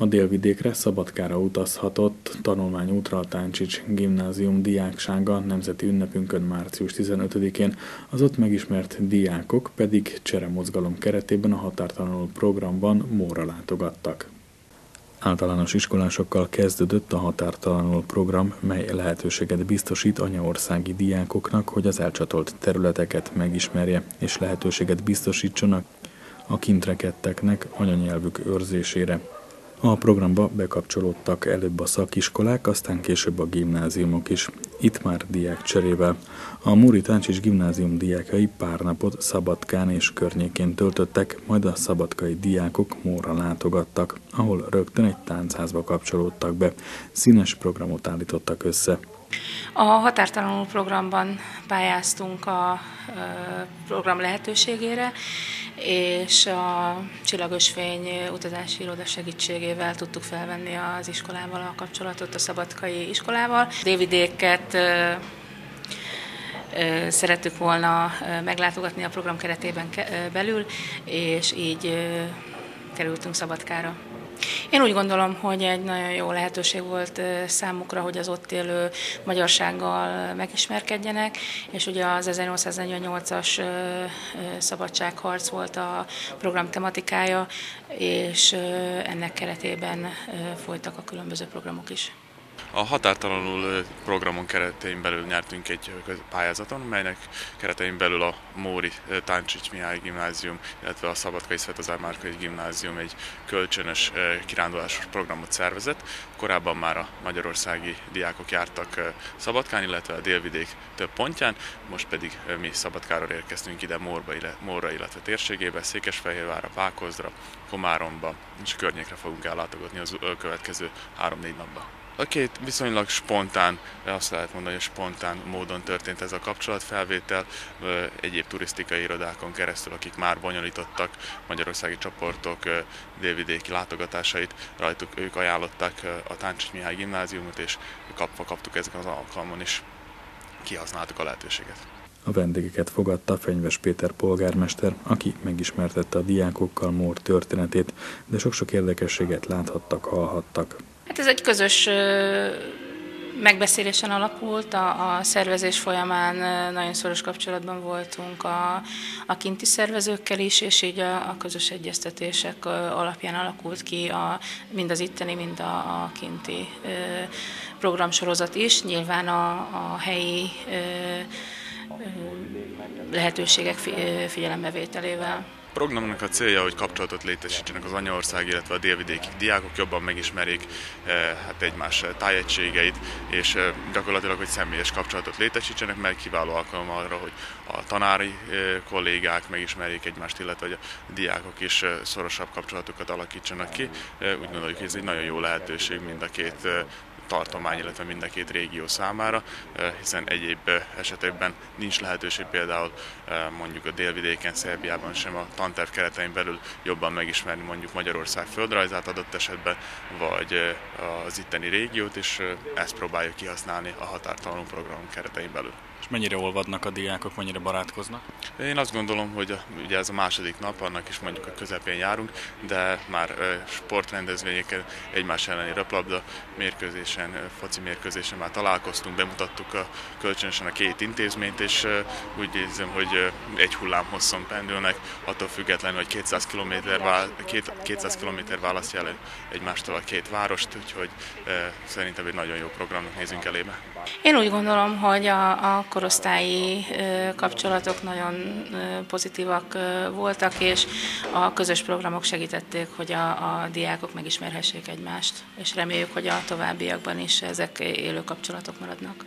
A délvidékre Szabadkára utazhatott tanulmányútra a Táncsics gimnázium diáksága nemzeti ünnepünkön március 15-én, az ott megismert diákok pedig cseremozgalom keretében a határtalanul programban Móra látogattak. Általános iskolásokkal kezdődött a határtalanul program, mely lehetőséget biztosít anyaországi diákoknak, hogy az elcsatolt területeket megismerje, és lehetőséget biztosítsanak a kintrekedteknek anyanyelvük őrzésére. A programba bekapcsolódtak előbb a szakiskolák, aztán később a gimnáziumok is. Itt már diák cserével. A Múri Táncsis gimnázium diákai pár napot Szabadkán és környékén töltöttek, majd a szabadkai diákok Móra látogattak, ahol rögtön egy táncházba kapcsolódtak be. Színes programot állítottak össze. A határtalanul programban pályáztunk a program lehetőségére, és a Csillagos Fény utazási iroda segítségével tudtuk felvenni az iskolával a kapcsolatot, a szabadkai iskolával. Dévidéket szerettük volna meglátogatni a program keretében belül, és így kerültünk Szabadkára. Én úgy gondolom, hogy egy nagyon jó lehetőség volt számukra, hogy az ott élő magyarsággal megismerkedjenek, és ugye az 1848-as szabadságharc volt a program tematikája, és ennek keretében folytak a különböző programok is. A határtalanul programon keretein belül nyertünk egy pályázaton, melynek keretein belül a Móri Táncsics Mihály Gimnázium, illetve a Szabadkai Svetozár Márkai Gimnázium egy kölcsönös kirándulásos programot szervezett. Korábban már a magyarországi diákok jártak Szabadkán, illetve a délvidék több pontján, most pedig mi Szabadkáról érkeztünk ide Mórba, Mórra, illetve térségébe, Székesfehérvárra, Pákozra, Komáromba és környékre fogunk ellátogatni az következő három-négy napban. A két viszonylag spontán, azt lehet mondani, hogy spontán módon történt ez a kapcsolatfelvétel, egyéb turisztikai irodákon keresztül, akik már bonyolítottak magyarországi csoportok délvidéki látogatásait, rajtuk ők ajánlották a Táncsics Mihály gimnáziumot, és kapva kaptuk ezeken az alkalmon is, kihasználtuk a lehetőséget. A vendégeket fogadta Fenyves Péter polgármester, aki megismertette a diákokkal Mór történetét, de sok-sok érdekességet láthattak, hallhattak. Hát ez egy közös megbeszélésen alapult, a, a szervezés folyamán nagyon szoros kapcsolatban voltunk a, a kinti szervezőkkel is, és így a, a közös egyeztetések alapján alakult ki a, mind az itteni, mind a, a kinti programsorozat is. Nyilván a, a helyi lehetőségek figyelembevételével programnak a célja, hogy kapcsolatot létesítsenek az anyaország, illetve a délvidéki diákok, jobban megismerjék eh, hát egymás tájegységeit, és eh, gyakorlatilag, hogy személyes kapcsolatot létesítsenek, mert kiváló alkalom arra, hogy a tanári eh, kollégák megismerjék egymást, illetve hogy a diákok is szorosabb kapcsolatokat alakítsanak ki. Úgy gondoljuk, hogy ez egy nagyon jó lehetőség mind a két tartomány, illetve mind a két régió számára, hiszen egyéb esetekben nincs lehetőség például mondjuk a délvidéken, Szerbiában sem a tanterv keretein belül jobban megismerni mondjuk Magyarország földrajzát adott esetben, vagy az itteni régiót, és ezt próbáljuk kihasználni a határtalanul program keretein belül. És mennyire olvadnak a diákok, mennyire barátkoznak? Én azt gondolom, hogy a, ugye ez a második nap, annak is mondjuk a közepén járunk, de már sportrendezvényeken, egymás elleni röplabda mérkőzésen, foci mérkőzésen már találkoztunk, bemutattuk a, kölcsönösen a két intézményt, és úgy érzem, hogy egy hullám hosszon pendülnek, attól függetlenül, hogy 200 km, 200 km választja el egymástól a két várost, úgyhogy szerintem egy nagyon jó programnak nézünk elébe. Én úgy gondolom, hogy a, a korosztályi kapcsolatok nagyon pozitívak voltak, és a közös programok segítették, hogy a, a diákok megismerhessék egymást, és reméljük, hogy a továbbiakban is ezek élő kapcsolatok maradnak.